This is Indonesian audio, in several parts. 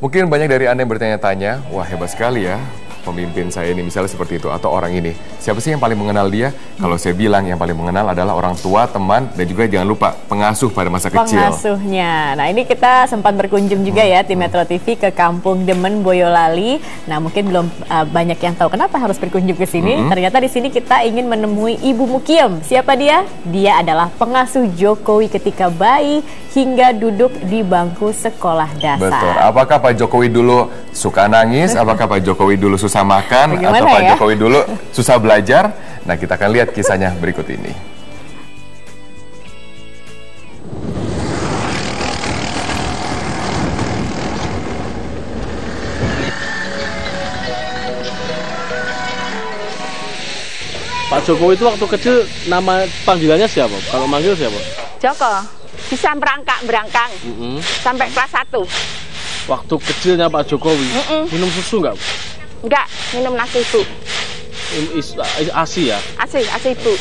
Mungkin banyak dari Anda yang bertanya-tanya, wah hebat sekali ya pemimpin saya ini misalnya seperti itu atau orang ini. Siapa sih yang paling mengenal dia? Kalau saya bilang yang paling mengenal adalah orang tua, teman dan juga jangan lupa pengasuh pada masa kecil. Pengasuhnya. Nah, ini kita sempat berkunjung juga ya tim Metro TV ke Kampung Demen Boyolali. Nah, mungkin belum uh, banyak yang tahu kenapa harus berkunjung ke sini. Mm -hmm. Ternyata di sini kita ingin menemui Ibu Mukiem. Siapa dia? Dia adalah pengasuh Jokowi ketika bayi hingga duduk di bangku sekolah dasar. Betul. Apakah Pak Jokowi dulu suka nangis? Apakah Pak Jokowi dulu susah makan? Bagaimana atau Pak ya? Jokowi dulu susah belajar? Nah, kita akan lihat kisahnya berikut ini. Pak Jokowi itu waktu kecil nama panggilannya siapa? Kalau manggil siapa? Joko bisa merangkak berangkang mm -hmm. sampai kelas 1 waktu kecilnya Pak Jokowi mm -mm. minum susu nggak Enggak, minum nasi ibu. Asi ya? Asi asi ibu.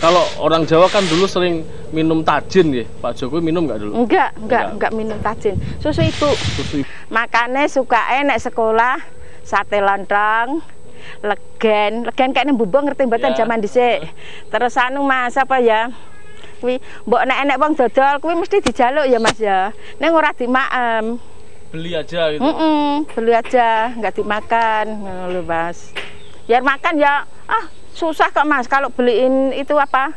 Kalau orang Jawa kan dulu sering minum tajin ya. Pak Jokowi minum nggak dulu? Enggak, enggak enggak. minum tajin. Susu ibu. Susu ibu. Makanya suka enak sekolah sate lontong legen. Legen kayaknya bubong ngerti mbatan ya. zaman dhisik. Terus anu mas apa ya? Kuwi mbok nek enek wong dodol kuwi mesti dijaluk ya Mas ya. Ning ora dimaem. Beli aja gitu. Mm -mm, beli aja, nggak dimakan lho Mas. Biar makan ya ah susah kok Mas kalau beliin itu apa?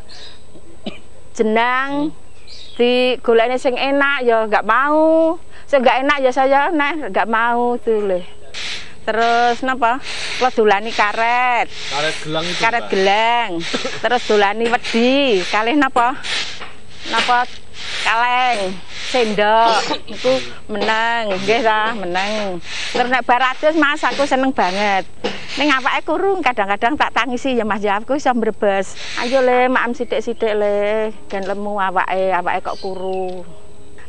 Jenang hmm. di golekne sing enak ya nggak mau. Sing nggak enak ya saya nah nggak mau tuh leh terus napa lo dolani karet karet gelang itu karet gelang terus dolani wedi kalih napa napa kaleng sendok itu menang nggih ta menang terus nek baratus Mas aku seneng banget ning awake kurung kadang-kadang tak tangisi ya Mas ya aku iso mbrebes ayo le maam sithik-sithik le dan lemu awake awake kok kuru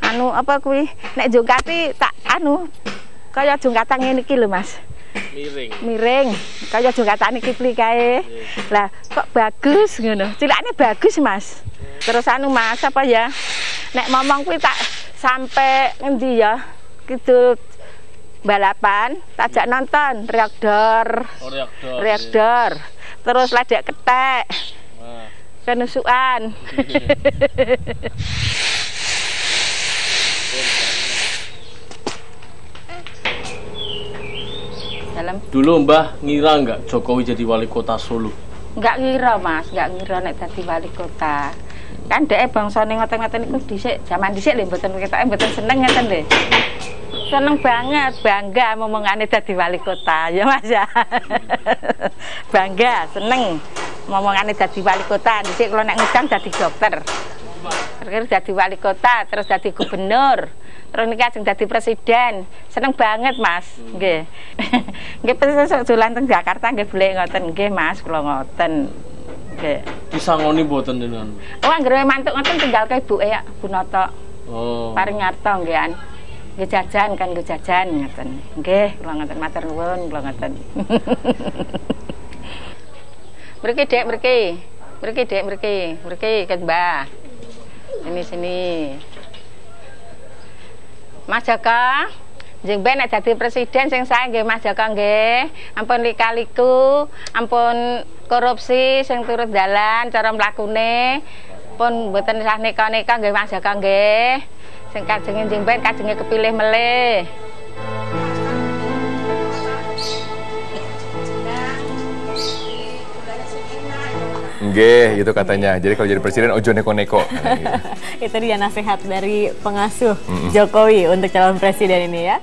anu apa kuwi nek jongkati tak anu kaya jungkatan ngene iki lho Mas. Miring. Miring. Kaya jungkatan iki pli kae. Lah kok bagus ngono. Cilakne bagus Mas. Terus anu Mas apa ya? Nek ngomong kuwi tak sampai ngendi ya? Gitu balapan, tajak nonton reaktor. Oh, reaktor. Reaktor. Iya. Terus ladek ketek. Wah. Kenusukan. dalam dulu Mbah ngira nggak Jokowi jadi wali kota Solo nggak ngira mas nggak ngira nek jadi wali kota kan dek bangsa nih ngoten-ngoten itu disik zaman disik lho mboten kita mboten seneng ngeten deh seneng banget bangga ngomongane dadi wali kota ya mas ya bangga seneng ngomongane dadi wali kota disik kalau nek ngutang dadi dokter terus jadi wali kota terus jadi gubernur terus nikah dadi presiden. Seneng banget, Mas. Nggih. Nggih pesesuk dolan teng Jakarta nggih boleh ngoten nggih, Mas, kula ngoten. Nggih. Disangoni mboten jenengan. Oh, anggere mantuk ngoten tinggal ke ibuke ya, Bu Noto. Oh. Paring ngarta nggih. Nggih jajan kan nggih jajan ngoten. Nggih, kula ngoten matur nuwun, kula ngoten. Mriki, Dek, mriki. Mriki, Dek, mriki. Mriki kan Mbah. Ini sini. Mas Jaka Jeng ben nek dadi presiden sing sae nggih Mas Jaka nggih. Ampun likaliku, ampun korupsi sing turut dalan cara mlakune. Pun mboten sah neka-neka nggih Mas Jaka nggih. Sing kajenge jeng ben kajenge kepilih melih. Nggih, itu katanya. Jadi kalau jadi presiden ojo neko-neko. itu dia nasihat dari pengasuh mm -mm. Jokowi untuk calon presiden ini ya.